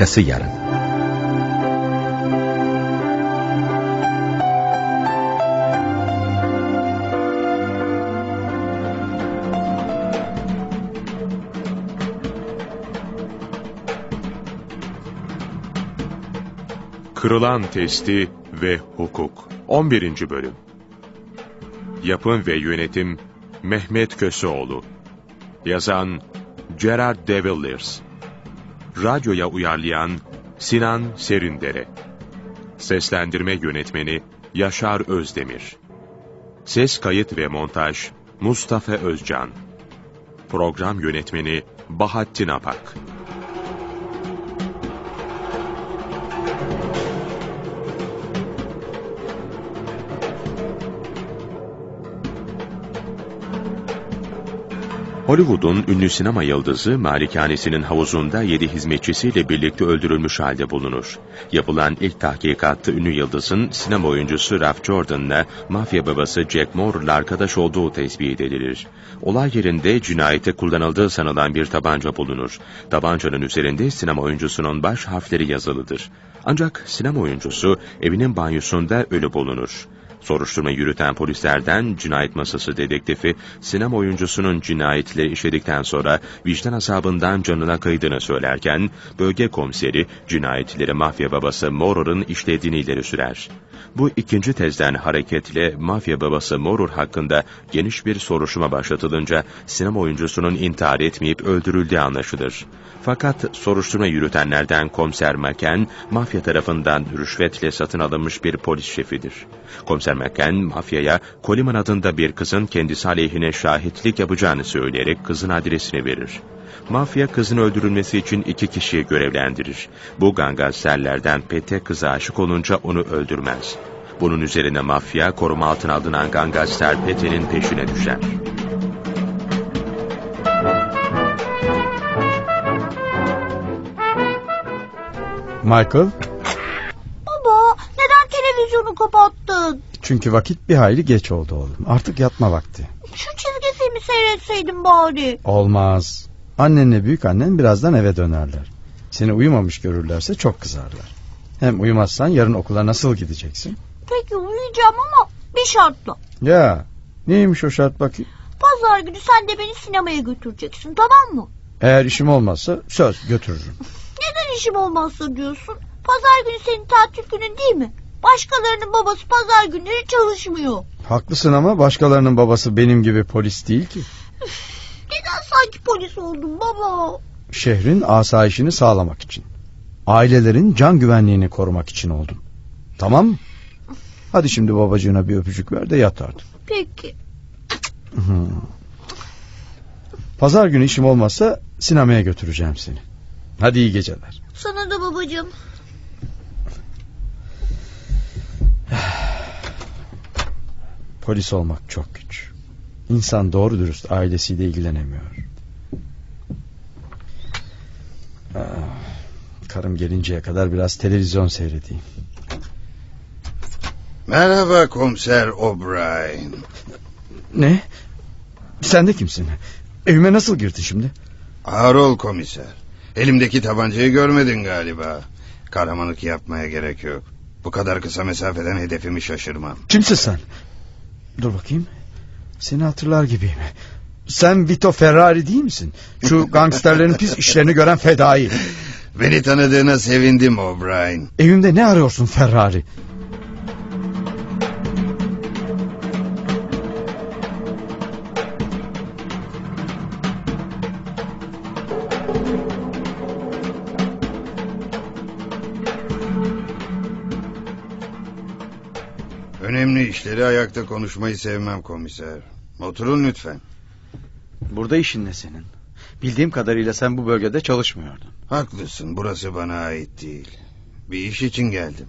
Arkası yarın. Kırılan Testi ve Hukuk 11. Bölüm Yapım ve Yönetim Mehmet Köseoğlu Yazan Gerard de Villiers Radyoya uyarlayan Sinan Serindere. Seslendirme Yönetmeni Yaşar Özdemir. Ses kayıt ve montaj Mustafa Özcan. Program Yönetmeni Bahattin Apak Hollywood'un ünlü sinema yıldızı malikanesinin havuzunda yedi hizmetçisiyle birlikte öldürülmüş halde bulunur. Yapılan ilk tahkikatta ünlü yıldızın sinema oyuncusu Ralph Jordan'la mafya babası Jack Moore'la arkadaş olduğu tespit edilir. Olay yerinde cinayete kullanıldığı sanılan bir tabanca bulunur. Tabancanın üzerinde sinema oyuncusunun baş harfleri yazılıdır. Ancak sinema oyuncusu evinin banyosunda ölü bulunur. Soruşturma yürüten polislerden cinayet masası dedektifi sinema oyuncusunun cinayetleri işledikten sonra vicdan azabından canına kıydığını söylerken bölge komiseri cinayetleri mafya babası Moror'un işlediğini ileri sürer. Bu ikinci tezden hareketle mafya babası Moror hakkında geniş bir soruşturma başlatılınca sinema oyuncusunun intihar etmeyip öldürüldüğü anlaşılır. Fakat soruşturma yürütenlerden komiser Maken, mafya tarafından rüşvetle satın alınmış bir polis şefidir. Komiser Maken, mafyaya Coleman adında bir kızın kendisi aleyhine şahitlik yapacağını söyleyerek kızın adresini verir. Mafya kızın öldürülmesi için iki kişiyi görevlendirir. Bu gangsterlerden Pete kıza aşık olunca onu öldürmez. Bunun üzerine mafya koruma altına alınan gangster Pete'nin peşine düşer. Michael, Baba neden televizyonu kapattın? Çünkü vakit bir hayli geç oldu oğlum. Artık yatma vakti. Şu çizgi filmi seyretseydin bari. Olmaz. Annenle büyük annen birazdan eve dönerler. Seni uyumamış görürlerse çok kızarlar. Hem uyumazsan yarın okula nasıl gideceksin? Peki uyuyacağım ama bir şartla. Ya neymiş o şart bakayım? Pazar günü sen de beni sinemaya götüreceksin tamam mı? Eğer işim olmazsa söz götürürüm. Neden işim olmazsa diyorsun? Pazar günü senin tatil günün değil mi? Başkalarının babası pazar günleri çalışmıyor. Haklısın ama başkalarının babası benim gibi polis değil ki. Neden sanki polis oldun baba? Şehrin asayişini sağlamak için. Ailelerin can güvenliğini korumak için oldum. Tamam mı? Hadi şimdi babacığına bir öpücük ver de yat artık. Peki. Pazar günü işim olmazsa sinemaya götüreceğim seni. Hadi iyi geceler. Sana da babacığım. Polis olmak çok güç. İnsan doğru dürüst ailesiyle ilgilenemiyor. Ah, karım gelinceye kadar biraz televizyon seyredeyim. Merhaba komiser O'Brien. Ne? Sen de kimsin? Evime nasıl girdin şimdi? Ağır ol komiser. Elimdeki tabancayı görmedin galiba. Kahramanlık yapmaya gerek yok. Bu kadar kısa mesafeden hedefimi şaşırmam. Kimsin sen? Dur bakayım. Seni hatırlar gibiyim. Sen Vito Ferrari değil misin? Şu gangsterlerin pis işlerini gören fedai. Beni tanıdığına sevindim O'Brien. Evimde ne arıyorsun Ferrari? İşleri ayakta konuşmayı sevmem komiser. Oturun lütfen. Burada işin ne senin? Bildiğim kadarıyla sen bu bölgede çalışmıyordun. Haklısın burası bana ait değil. Bir iş için geldim.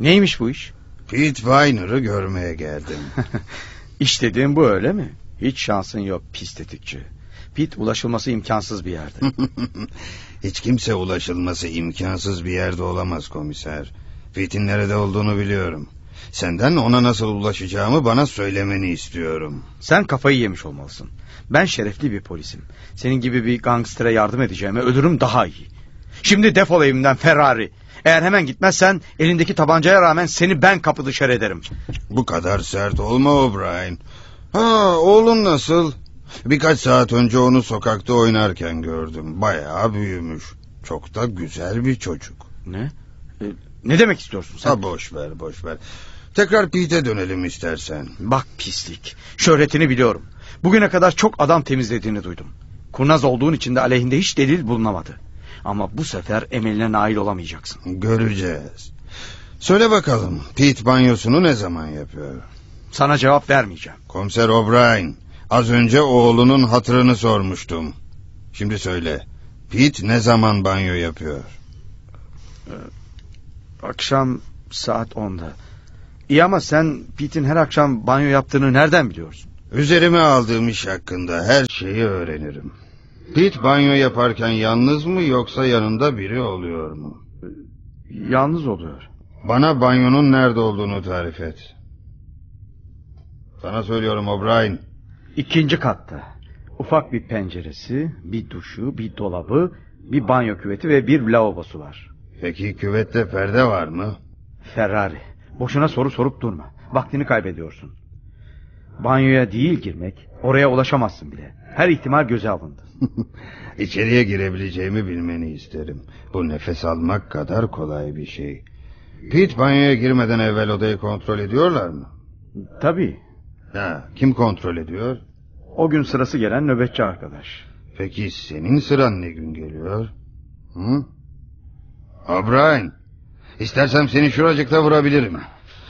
Neymiş bu iş? Pete Weiner'ı görmeye geldim. İş dediğin bu öyle mi? Hiç şansın yok pis tetikçi. Pit ulaşılması imkansız bir yerde. Hiç kimse ulaşılması imkansız bir yerde olamaz komiser. Pete'in nerede olduğunu biliyorum. Senden ona nasıl ulaşacağımı bana söylemeni istiyorum. Sen kafayı yemiş olmalısın. Ben şerefli bir polisim. Senin gibi bir gangstere yardım edeceğime ölürüm daha iyi. Şimdi defol evimden Ferrari. Eğer hemen gitmezsen elindeki tabancaya rağmen seni ben kapı dışarı ederim. Bu kadar sert olma O'Brien. Ha oğlun nasıl? Birkaç saat önce onu sokakta oynarken gördüm. Bayağı büyümüş. Çok da güzel bir çocuk. Ne? E, ne demek istiyorsun sen? Ha boş ver boş ver. Tekrar Pete'e dönelim istersen. Bak pislik. Şöhretini biliyorum. Bugüne kadar çok adam temizlediğini duydum. Kurnaz olduğun için de aleyhinde hiç delil bulunamadı. Ama bu sefer emeline nail olamayacaksın. Göreceğiz. Söyle bakalım Pete banyosunu ne zaman yapıyor? Sana cevap vermeyeceğim. Komiser O'Brien az önce oğlunun hatırını sormuştum. Şimdi söyle Pete ne zaman banyo yapıyor? Akşam saat 10'da. İyi ama sen Pete'in her akşam banyo yaptığını nereden biliyorsun? Üzerime aldığım iş hakkında her şeyi öğrenirim. Pete banyo yaparken yalnız mı yoksa yanında biri oluyor mu? Yalnız oluyor. Bana banyonun nerede olduğunu tarif et. Sana söylüyorum O'Brien. İkinci katta. Ufak bir penceresi, bir duşu, bir dolabı, bir banyo küveti ve bir lavabosu var. Peki küvette perde var mı? Ferrari. Boşuna soru sorup durma. Vaktini kaybediyorsun. Banyoya değil girmek, oraya ulaşamazsın bile. Her ihtimal göze alındı. İçeriye girebileceğimi bilmeni isterim. Bu nefes almak kadar kolay bir şey. Pete banyoya girmeden evvel odayı kontrol ediyorlar mı? Tabii. Ha, kim kontrol ediyor? O gün sırası gelen nöbetçi arkadaş. Peki senin sıran ne gün geliyor? Hı? O'Brien, istersem seni şuracıkta vurabilirim.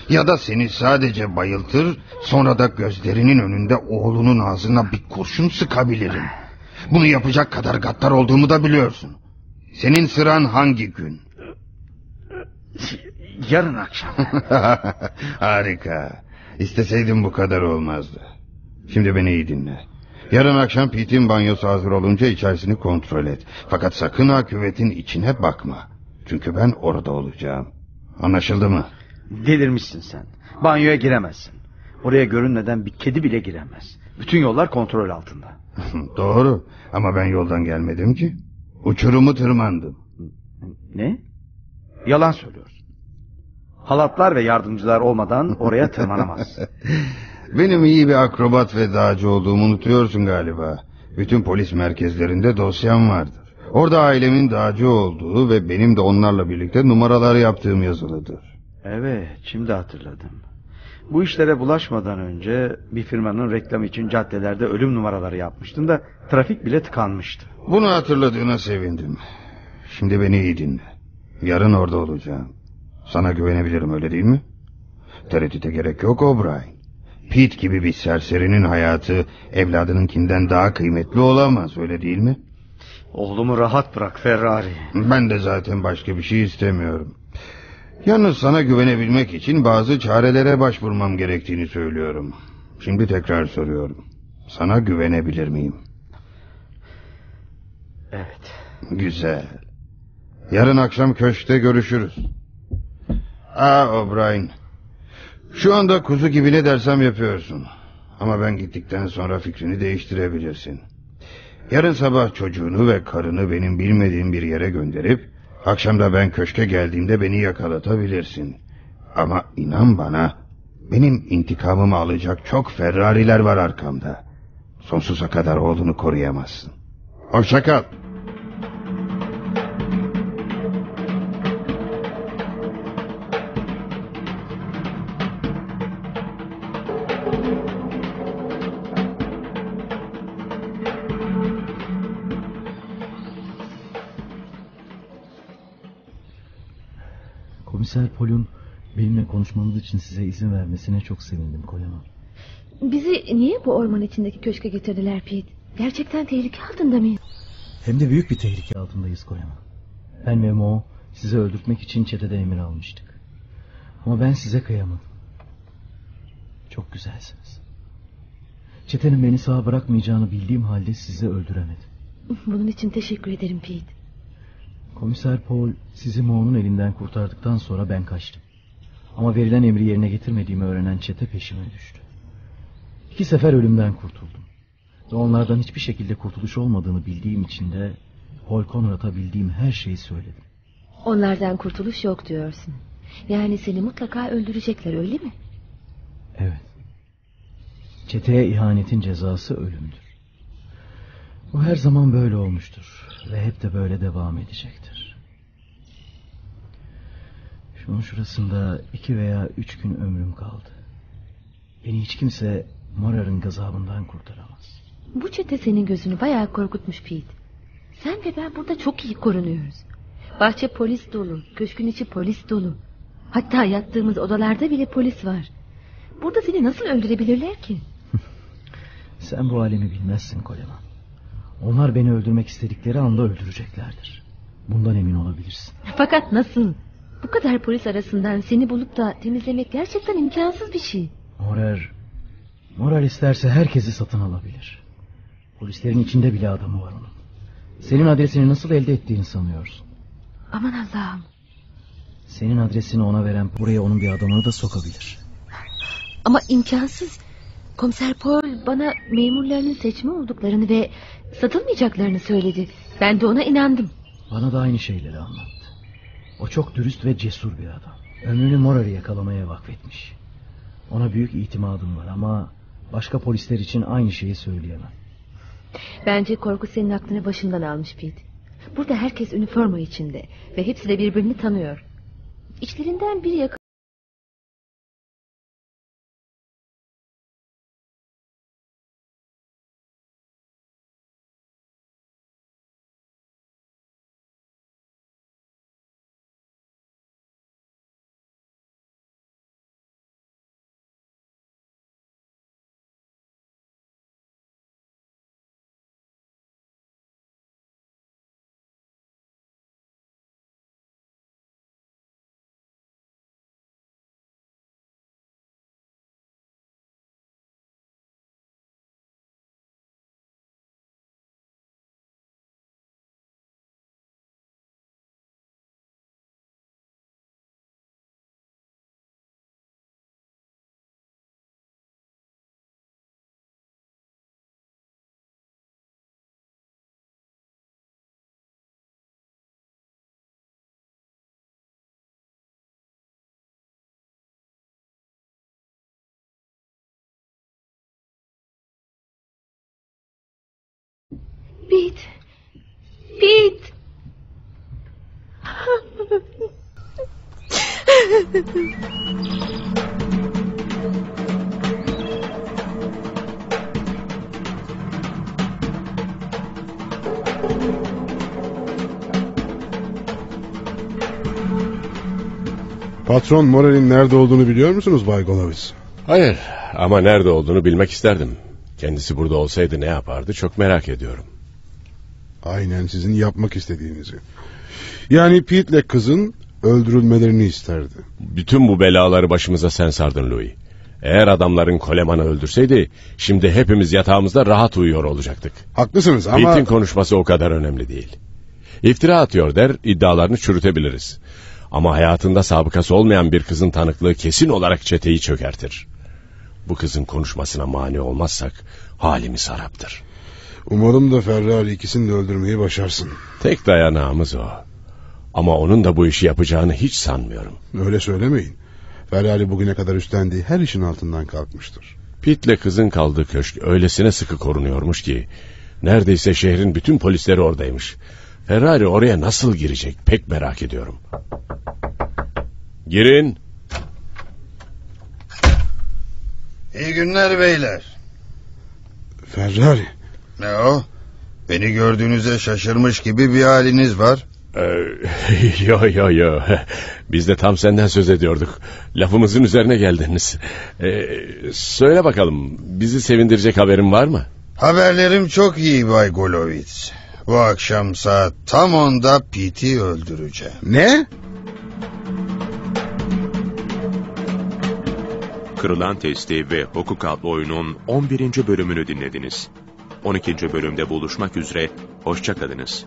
Ya da seni sadece bayıltır, sonra da gözlerinin önünde oğlunun ağzına bir kurşun sıkabilirim. Bunu yapacak kadar gaddar olduğumu da biliyorsun. Senin sıran hangi gün? Yarın akşam. Harika. İsteseydim bu kadar olmazdı. Şimdi beni iyi dinle. Yarın akşam Pete'in banyosu hazır olunca içerisini kontrol et. Fakat sakın ha küvetin içine bakma. Çünkü ben orada olacağım. Anlaşıldı mı? Delirmişsin sen. Banyoya giremezsin. Oraya görünmeden bir kedi bile giremez. Bütün yollar kontrol altında. Doğru ama ben yoldan gelmedim ki. Uçurumu tırmandım. Ne? Yalan söylüyorsun. Halatlar ve yardımcılar olmadan oraya tırmanamaz. Benim iyi bir akrobat ve dağcı olduğumu unutuyorsun galiba. Bütün polis merkezlerinde dosyam vardır. Orada ailemin dağcı olduğu ve benim de onlarla birlikte numaralar yaptığım yazılıdır. Evet, şimdi hatırladım. Bu işlere bulaşmadan önce bir firmanın reklamı için caddelerde ölüm numaraları yapmıştın da trafik bile tıkanmıştı. Bunu hatırladığına sevindim. Şimdi beni iyi dinle. Yarın orada olacağım. Sana güvenebilirim öyle değil mi? Tereddüte gerek yok O'Brien. Pete gibi bir serserinin hayatı evladınınkinden daha kıymetli olamaz öyle değil mi? Oğlumu rahat bırak Ferrari. Ben de zaten başka bir şey istemiyorum. Yalnız sana güvenebilmek için bazı çarelere başvurmam gerektiğini söylüyorum. Şimdi tekrar soruyorum. Sana güvenebilir miyim? Evet. Güzel. Yarın akşam köşkte görüşürüz. Aa O'Brien. Şu anda kuzu gibi ne dersem yapıyorsun. Ama ben gittikten sonra fikrini değiştirebilirsin. Yarın sabah çocuğunu ve karını benim bilmediğim bir yere gönderip... ...akşam da ben köşke geldiğimde beni yakalatabilirsin. Ama inan bana... ...benim intikamımı alacak çok Ferrari'ler var arkamda. Sonsuza kadar oğlunu koruyamazsın. Hoşça kal. Komiser Pol'un benimle konuşmamız için size izin vermesine çok sevindim Koleman. Bizi niye bu orman içindeki köşke getirdiler Pete? Gerçekten tehlike altında mıyız? Hem de büyük bir tehlike altındayız Koleman. Ben ve Mo sizi öldürtmek için çeteden emir almıştık. Ama ben size kıyamadım. Çok güzelsiniz. Çetenin beni sağ bırakmayacağını bildiğim halde sizi öldüremedim. Bunun için teşekkür ederim Pete. Komiser Paul sizi Mo'nun elinden kurtardıktan sonra ben kaçtım. Ama verilen emri yerine getirmediğimi öğrenen çete peşime düştü. İki sefer ölümden kurtuldum. Ve onlardan hiçbir şekilde kurtuluş olmadığını bildiğim için de Paul Conrad'a bildiğim her şeyi söyledim. Onlardan kurtuluş yok diyorsun. Yani seni mutlaka öldürecekler öyle mi? Evet. Çeteye ihanetin cezası ölümdür. Bu her zaman böyle olmuştur ve hep de böyle devam edecektir. Şunun şurasında iki veya üç gün ömrüm kaldı. Beni hiç kimse Morar'ın gazabından kurtaramaz. Bu çete senin gözünü bayağı korkutmuş Pete. Sen ve ben burada çok iyi korunuyoruz. Bahçe polis dolu, köşkün içi polis dolu. Hatta yattığımız odalarda bile polis var. Burada seni nasıl öldürebilirler ki? Sen bu alemi bilmezsin Coleman. Onlar beni öldürmek istedikleri anda öldüreceklerdir. Bundan emin olabilirsin. Fakat nasıl? Bu kadar polis arasından seni bulup da temizlemek gerçekten imkansız bir şey. Morar, Morar isterse herkesi satın alabilir. Polislerin içinde bile adamı var onun. Senin adresini nasıl elde ettiğini sanıyorsun. Aman Allah'ım. Senin adresini ona veren buraya onun bir adamını da sokabilir. Ama imkansız. Komiser Paul bana memurlarının seçme olduklarını ve satılmayacaklarını söyledi. Ben de ona inandım. Bana da aynı şeyleri anlattı. O çok dürüst ve cesur bir adam. Ömrünü Morar'ı yakalamaya vakfetmiş. Ona büyük itimadım var ama başka polisler için aynı şeyi söyleyemem. Bence korku senin aklını başından almış Pete. Burada herkes üniforma içinde ve hepsi de birbirini tanıyor. İçlerinden biri yakın... Pete! Pete! Patron Morel'in nerede olduğunu biliyor musunuz Bay Golovitz? Hayır ama nerede olduğunu bilmek isterdim. Kendisi burada olsaydı ne yapardı çok merak ediyorum. Aynen sizin yapmak istediğinizi. Yani Pete'le kızın öldürülmelerini isterdi. Bütün bu belaları başımıza sen sardın Louis. Eğer adamların Koleman'ı öldürseydi şimdi hepimiz yatağımızda rahat uyuyor olacaktık. Haklısınız ama... Pete'in konuşması o kadar önemli değil. İftira atıyor der iddialarını çürütebiliriz. Ama hayatında sabıkası olmayan bir kızın tanıklığı kesin olarak çeteyi çökertir. Bu kızın konuşmasına mani olmazsak halimiz haraptır. Umarım da Ferrari ikisini de öldürmeyi başarsın. Tek dayanağımız o. Ama onun da bu işi yapacağını hiç sanmıyorum. Öyle söylemeyin. Ferrari bugüne kadar üstlendiği her işin altından kalkmıştır. Pit'le kızın kaldığı köşk öylesine sıkı korunuyormuş ki... ...neredeyse şehrin bütün polisleri oradaymış. Ferrari oraya nasıl girecek pek merak ediyorum. Girin. İyi günler beyler. Ferrari. Ne o? Beni gördüğünüze şaşırmış gibi bir haliniz var. Ee, yo yo yo. Biz de tam senden söz ediyorduk. Lafımızın üzerine geldiniz. Ee, söyle bakalım bizi sevindirecek haberin var mı? Haberlerim çok iyi Bay Golovitz. Bu akşam saat tam onda Pete'i öldüreceğim. Ne? Kırılan Testi ve Hukuk adlı oyunun 11. bölümünü dinlediniz. 12. bölümde buluşmak üzere, hoşçakalınız.